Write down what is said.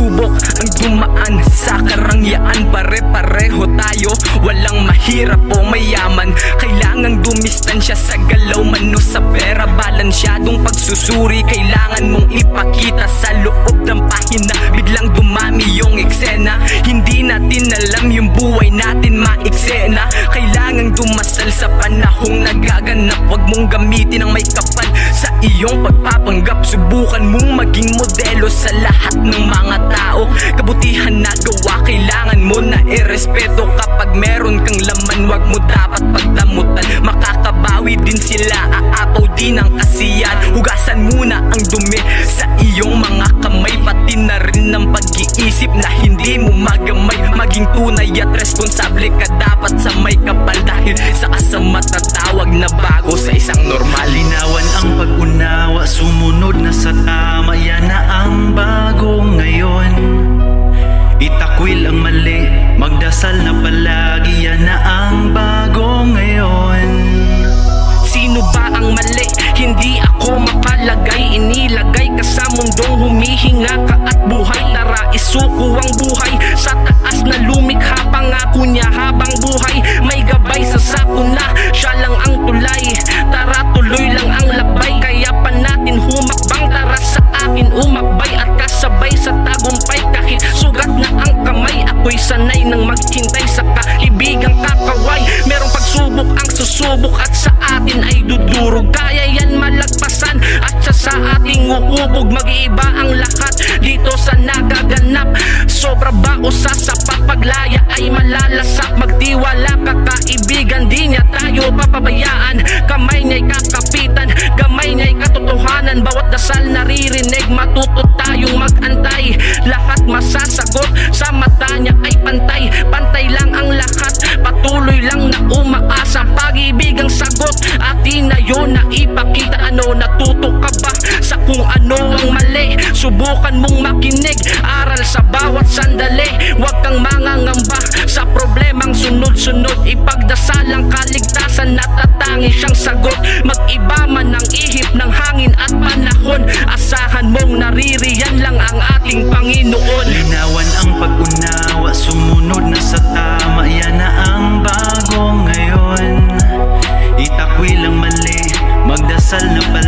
ang dumaan sa karangyaan. Pare-pareho tayo, walang mahirap o mayaman. Kailangang dumistansya sa galaw Mano sa pera, balansyadong pagsusuri Kailangan mong ipakita sa loob ng pahina. Biglang dumami yung eksena. Hindi natin alam yung buhay natin maiksena. Kailangang dumasal sa panahong nagaganap. Huwag mong gamitin ang may kapal sa iyong pagpapanggap Subukan mong maging modelo sa lahat ng mga tao. Kabutihan na gawa, kailangan mo na irespeto. Kapag meron kang laman, wag mo dapat pagdamutan. Makakabawi din sila, aapaw din ang kasiyan Hugasan muna ang dumi sa iyong mga kamay. Pati na rin ng pag-iisip na hindi mo magamay. Maging tunay at responsable ka dapat sa may kapal. Dahil sa kasama tatawag na bago sa isang normal. Linawan Itakwil ang mali. Magdasal na palagi. Yan na ang bago ngayon. Sino ba ang mali? Hindi ako mapalagay. Inilagay ka sa mundong humihinga ka at buhay. Tara isuko ang buhay ang lahat Dito sa nagaganap. Sobra ba o sasapat Paglaya ay malalasak Magtiwala ka kaibigan Di niya tayo papabayaan. Kamay niya'y kakapitan Gamay niya'y katotohanan. Bawat dasal naririnig Matuto tayong magantay. Lahat masasagot Sa mata niya ay pantay. Pantay lang ang lahat Patuloy lang na umaasa. Pag-ibig ang sagot At di na yun na ipakita. Ano natuto ka ba Sa kung ano Subukan mong makinig. Aral sa bawat sandali. Huwag kang mangangamba Sa problemang sunod-sunod. Ipagdasal ang kaligtasan. Natatangi siyang sagot. Mag-iba man ang ihip ng hangin at panahon. Asahan mong naririyan lang ang ating Panginoon. Linawan ang pag-unawa. Sumunod na sa tama. Yan na ang bago ngayon. Itakwil ang mali. Magdasal na palagi